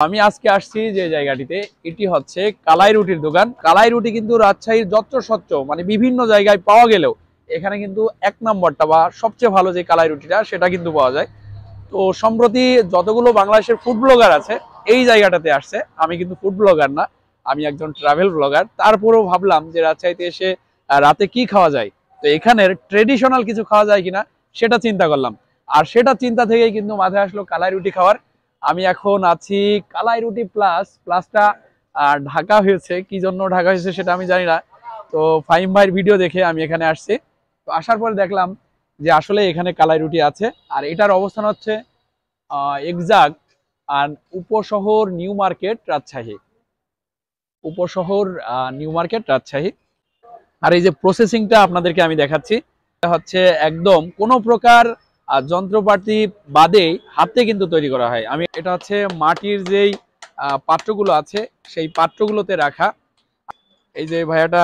আমি আজকে আসছি যে জায়গাটিতে, এটি হচ্ছে কালাই রুটির দোকান। কালাই রুটি কিন্তু রাজশাহীর যত্র সত্য মানে বিভিন্ন জায়গায় পাওয়া গেলেও এখানে কিন্তু এক নম্বরটা বা সবচেয়ে ভালো যে কালাই রুটিটা, সেটা কিন্তু পাওয়া যায়। তো সম্প্রতি যতগুলো বাংলাদেশের ফুড ব্লগার আছে, এই জায়গাটাতে আসছে। আমি কিন্তু ফুড ব্লগার না, আমি একজন ট্রাভেল ব্লগার তারপরেও ভাবলাম যে রাজশাহীতে এসে রাতে কি খাওয়া যায়? তো এখানের ট্রেডিশনাল কিছু খাওয়া যায় কিনা, সেটা চিন্তা করলাম। আর সেটা চিন্তা থেকেই কিন্তু মাথায় আসলো কালাই রুটি খাওয়ার। আমি এখন আছি কালাই রুটি প্লাস প্লাসটা ঢাকা হয়েছে। কি জন্য ঢাকা হয়েছে সেটা আমি জানি না। তো ফাইম ভাইয়ের ভিডিও দেখে আমি এখানে আসছি। তো আসার পরে দেখলাম যে আসলে এখানে কালাই রুটি আছে। আর এটার অবস্থান হচ্ছে এক্সাক্ট আর Upashahar new market, Rajshahi. Upashahar new market, Rajshahi. আর এই যে প্রসেসিংটা আপনাদেরকে আমি দেখাচ্ছি হচ্ছে একদম কোনো প্রকার আহ, যন্ত্রপাতি বাদেই হাতে কিন্তু তৈরি করা হয়। আমি এটা হচ্ছে মাটির যেই পাত্রগুলো আছে সেই পাত্রগুলোতে রাখা। এই যে ভাইয়াটা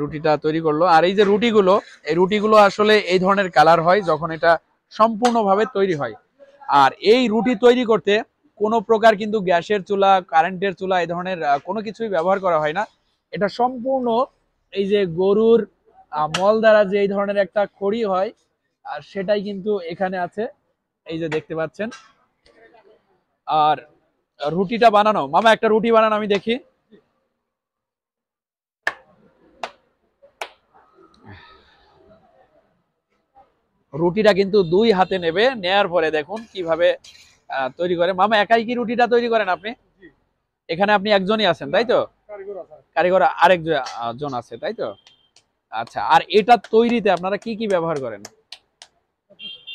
রুটিটা তৈরি করল। আর এই যে রুটিগুলো এই রুটিগুলো আসলে এই ধরনের কালার হয় যখন এটা সম্পূর্ণভাবে তৈরি হয়। আর এই রুটি তৈরি করতে কোনো প্রকার কিন্তু গ্যাসের চুলা কারেন্টের চুলা এই ধরনের কোনো কিছুই ব্যবহার করা হয় না। এটা সম্পূর্ণ এই যে গরুর মল দ্বারা যে এই ধরনের একটা খড়ি হয় আর সেটাই কিন্তু এখানে আছে। এই যে দেখতে পাচ্ছেন। আর রুটিটা বানানো। মামা একটা রুটি বানানো আমি দেখি। রুটিটা কিন্তু দুই হাতে নেবে। নেয়ার পরে দেখুন কীভাবে তৈরি করে। মামা একাই কি রুটিটা তৈরি করেন আপনি? এখানে আপনি একজনই আছেন তাই তো? কারিগর আরেক জ- আহ, জন আছে তাই তো? আচ্ছা আর এটা তৈরিতে আপনারা কি কি ব্যবহার করেন?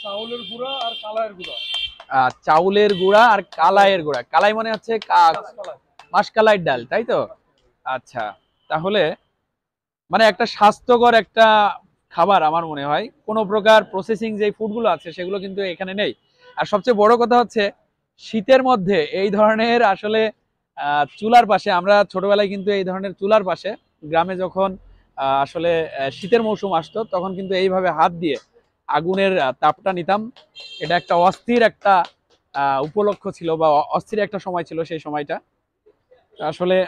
চাউলের গুঁড়া আর কালায়ের গুঁড়া। চাউলের গুঁড়া আর কালাইয়ের গুঁড়া। কালাই মানে হচ্ছে ডাল তাই তো? আচ্ছা তাহলে মানে একটা স্বাস্থ্যকর একটা খাবার আমার মনে হয়। কোনো প্রকার প্রসেসিং যে ফুডগুলো আছে সেগুলো কিন্তু এখানে নেই। আর সবচেয়ে বড় কথা হচ্ছে শীতের মধ্যে এই ধরনের আসলে আহ, চুলার পাশে আমরা ছোটবেলায় কিন্তু এই ধরনের চুলার পাশে গ্রামে যখন আহ, আসলে শীতের মৌসুম আসতো তখন কিন্তু এইভাবে হাত দিয়ে আগুনের তাপটা নিতাম। এটা একটা অস্থির একটা উপলক্ষ ছিল বা অস্থির একটা সময় ছিল সেই সময়টা। আসলে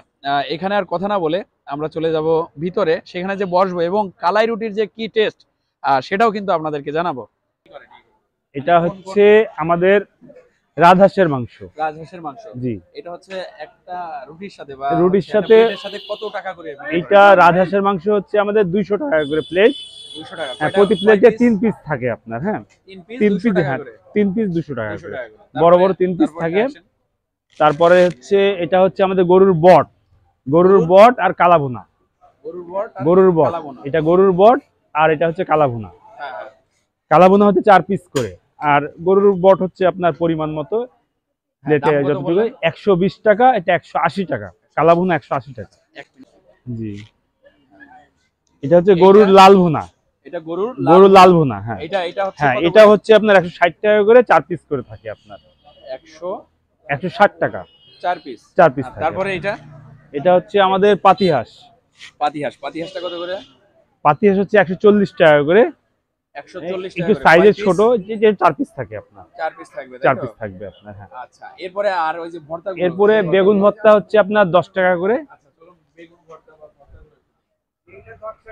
এখানে আর কথা না বলে আমরা চলে যাব ভিতরে। সেখানে যে বসবো এবং কালাই রুটির যে কি টেস্ট সেটাও কিন্তু আপনাদেরকে জানাব। এটা হচ্ছে আমাদের রাজহাঁসের মাংস। রাজহাঁসের মাংস? জি। এটা হচ্ছে একটা রুটির সাথে বা রুটির সাথে- সাথে কত টাকা করে? এইটা রাজহাঁসের মাংস হচ্ছে আমাদের দুইশো টাকা করে প্লেট 200 হ্যাঁ প্রতি প্লেটে তিন পিস থাকে আপনার হ্যাঁ? তিন পিস তিন 200 পিস টাকা হ্যাঁ তিন পিস দুশো টাকা করে। বড় বড় তারপরে- তিন তারপরে থাকে। তারপরে হচ্ছে এটা হচ্ছে আমাদের গরুর বট। গরুর বট আর কালাভুনা। গরুর বট গরুর বট। এটা গরুর বট আর এটা হচ্ছে কালাভুনা। হ্যাঁ, হ্যাঁ। কালাভুনা হচ্ছে চার পিস করে। আর গরুর বট হচ্ছে আপনার পরিমাণ মতো। প্লেটে যতটুকু একশো বিশ টাকা এটা একশো আশি টাকা। কালাভুনা একশো আশি টাকা। জি। এটা হচ্ছে গরুর এইটা? লাল ভুনা এটা গরুর গরুর লাল ভুনা হ্যাঁ। এটা এটা হচ্ছে হ্যাঁ এটা হচ্ছে আপনার একশো ষাট টাকা করে চার পিস করে থাকে আপনার। 100 একশো ষাট টাকা। চার পিস চার পিস তারপরে এটা? এটা হচ্ছে আমাদের পাতিহাঁস। পাতিহাঁস। পাতিহাঁসটা কত করে? পাতিহাঁস হচ্ছে একশো চল্লিশ টাকা করে। 140 টাকা। সাইজে ছোট যে যে চার পিস থাকে আপনার। চার পিস থাকবে তাই চার পিস থাকবে আপনার হ্যাঁ। আচ্ছা এরপরে আর ওই যে ভর্তা এরপরে বেগুন ভর্তা হচ্ছে আপনার দশ টাকা করে আচ্ছা চলুন বেগুন ভর্তা বা ভর্তাগুলো দেখি।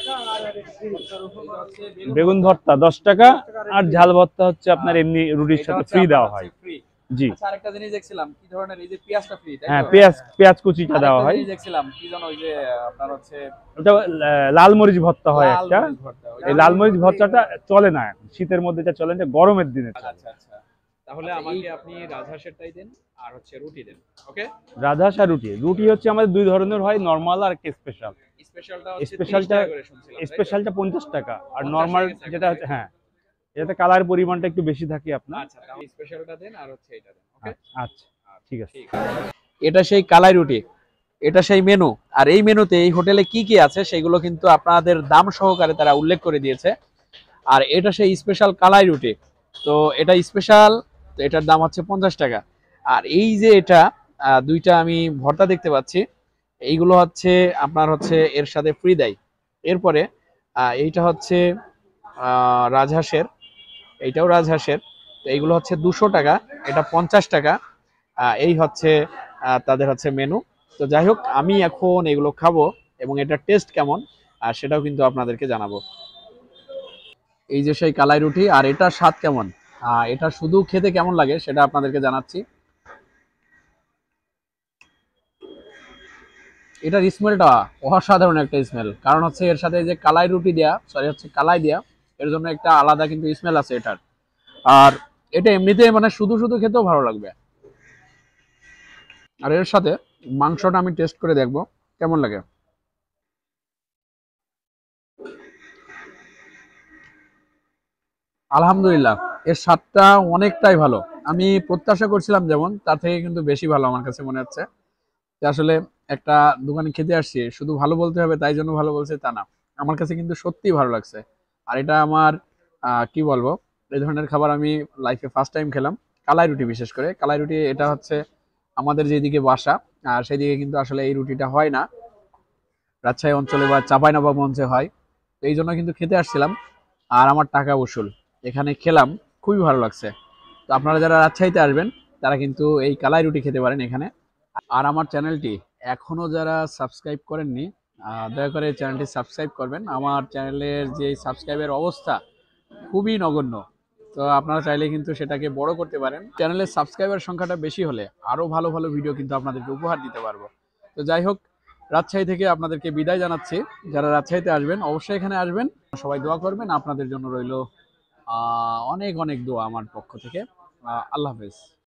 বেগুন ভর্তা দশ টাকা আর ঝাল ভর্তা হচ্ছে আপনার এমনি রুটির সাথে ফ্রি দেওয়া হয়। জি। আচ্ছা আরেকটা জিনিস দেখছিলাম কি ধরনের এই যে পেঁয়াজটা ফ্রি হ্যাঁ পেঁয়াজ পেঁয়াজ কুচিটা দেওয়া হয়। জিনিস দেখছিলাম কি যেন ওই যে আপনার হচ্ছে ওটা লাল মরিচ ভর্তা হয় একটা। মরিচ এই লাল মরিচ ভর্তাটা চলে না শীতের মধ্যে এটা চলে না গরমের দিনে আচ্ছা আচ্ছা। তাহলে আমাকে আপনি রাজহাঁসেরটাই দেন আর হচ্ছে রুটি দেন ওকে? রাজহাঁস আর রুটি। রুটি হচ্ছে আমাদের দুই ধরনের হয় নর্মাল আর স্পেশাল স্পেশালটা হচ্ছে স্পেশালটা 30 টাকা করে শুনছিলাম, তাই তো? স্পেশালটা পঞ্চাশ টাকা আর 50 নর্মাল যেটা হচ্ছে হ্যাঁ এটাতে কালার পরিমাণটা একটু বেশি থাকে আপনার। আচ্ছা তাহলে স্পেশালটা দেন আর হচ্ছে এটা দেন ওকে? আচ্ছা ঠিক আছে। এটা সেই কালাই রুটি এটা সেই মেনু আর এই মেনুতে এই হোটেলে কি কি আছে সেগুলো কিন্তু আপনাদের দাম সহকারে তারা উল্লেখ করে দিয়েছে। আর এটা সেই স্পেশাল কালাই রুটি। তো এটা স্পেশাল এটার দাম হচ্ছে পঞ্চাশ টাকা। আর এই যে এটা দুইটা আমি ভর্তা দেখতে পাচ্ছি। এইগুলো হচ্ছে, আপনার হচ্ছে এর সাথে ফ্রি দেয়। এরপরে এইটা হচ্ছে রাজহাঁসের, এইটাও রাজহাঁসের। তো এইগুলো হচ্ছে দুশো টাকা, এটা পঞ্চাশ টাকা। এই হচ্ছে তাদের হচ্ছে মেনু তো যাই হোক, আমি এখন এগুলো খাব এবং এটার টেস্ট কেমন, আর সেটাও কিন্তু আপনাদেরকে জানাব। এই যে সেই কালাই রুটি, আর এটার স্বাদ কেমন? এটা শুধু খেতে কেমন লাগে সেটা আপনাদেরকে জানাচ্ছি। এটার স্মেলটা অসাধারণ একটা স্মেল। কারণ হচ্ছে এর সাথে যে কালাই রুটি দেয়া সরি হচ্ছে কালাই দেয়া, এর জন্য একটা আলাদা কিন্তু স্মেল আছে এটার। আর এটা এমনিতে মানে শুধু শুধু খেতেও ভালো লাগবে। আর এর সাথে মাংসটা আমি টেস্ট করে দেখব। কেমন লাগে? আলহামদুলিল্লাহ। এর স্বাদটা অনেকটাই ভালো। আমি প্রত্যাশা করছিলাম যেমন, তার থেকে কিন্তু বেশি ভালো আমার কাছে মনে হচ্ছে। যে আসলে একটা দোকানে খেতে আসছি, শুধু ভালো বলতে হবে, তাই জন্য ভালো বলছে তা না। আমার কাছে কিন্তু সত্যিই ভালো লাগছে। আর এটা আমার কি বলব, এই ধরনের খাবার আমি লাইফে ফার্স্ট টাইম খেলাম। কালাই রুটি বিশেষ করে। কালাই রুটি এটা হচ্ছে আমাদের যেদিকে বাসা, আর সেদিকে কিন্তু আসলে এই রুটিটা হয় না। রাজশাহী অঞ্চলে বা চাঁপাইনবাব অঞ্চলে হয়। তো এই জন্য কিন্তু খেতে আসছিলাম। আর আমার টাকা উসুল। এখানে খেলাম খুবই ভালো লাগছে। তো আপনারা যারা রাজশাহীতে আসবেন, তারা কিন্তু এই কালাই রুটি খেতে পারেন এখানে। আর আমার চ্যানেলটি এখনও যারা সাবস্ক্রাইব করেননি দয়া করে চ্যানেলটি সাবস্ক্রাইব করবেন। আমার চ্যানেলের যে সাবস্ক্রাইবের অবস্থা খুবই নগণ্য। তো আপনারা চাইলে কিন্তু সেটাকে বড় করতে পারেন। চ্যানেলের সাবস্ক্রাইবার সংখ্যাটা বেশি হলে আরও ভালো ভালো ভিডিও কিন্তু আপনাদেরকে উপহার দিতে পারব। তো যাই হোক, রাজশাহী থেকে আপনাদেরকে বিদায় জানাচ্ছি। যারা রাজশাহীতে আসবেন, অবশ্যই এখানে আসবেন। সবাই দোয়া করবেন, আপনাদের জন্য রইল অনেক অনেক দোয়া আমার পক্ষ থেকে। আল্লাহ হাফেজ।